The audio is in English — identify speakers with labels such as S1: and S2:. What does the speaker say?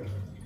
S1: Yeah.